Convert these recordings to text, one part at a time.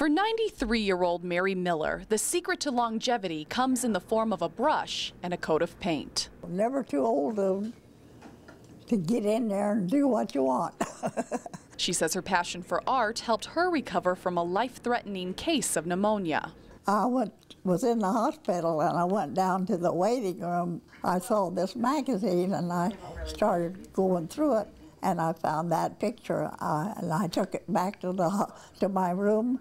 For 93 year old Mary Miller, the secret to longevity comes in the form of a brush and a coat of paint. Never too old to, to get in there and do what you want. She says her passion for art helped her recover from a life threatening case of pneumonia. I went, was in the hospital and I went down to the waiting room. I saw this magazine and I started going through it and I found that picture uh, and I took it back to the to my room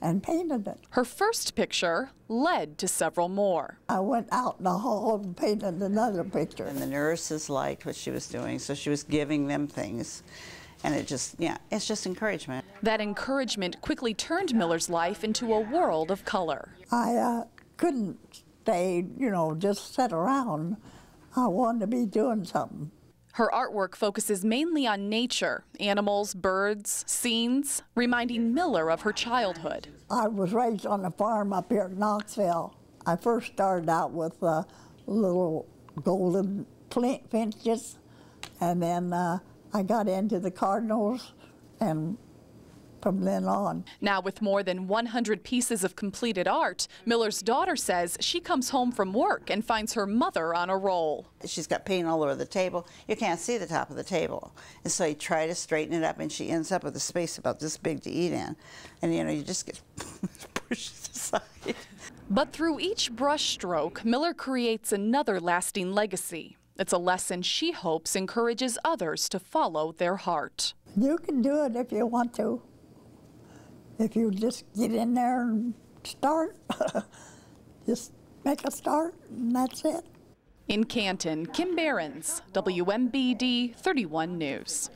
and painted it. Her first picture led to several more. I went out in the hall and painted another picture. And the nurses liked what she was doing, so she was giving them things. And it just, yeah, it's just encouragement. That encouragement quickly turned Miller's life into a world of color. I uh, couldn't stay, you know, just sit around. I wanted to be doing something. Her artwork focuses mainly on nature, animals, birds, scenes, reminding Miller of her childhood. I was raised on a farm up here in Knoxville. I first started out with uh, little golden finches, and then uh, I got into the cardinals, and from then on. Now, with more than 100 pieces of completed art, Miller's daughter says she comes home from work and finds her mother on a roll. She's got paint all over the table. You can't see the top of the table. And so you try to straighten it up, and she ends up with a space about this big to eat in. And, you know, you just get pushed aside. But through each brushstroke, Miller creates another lasting legacy. It's a lesson she hopes encourages others to follow their heart. You can do it if you want to. If you just get in there and start, just make a start, and that's it. In Canton, Kim Behrens, WMBD 31 News.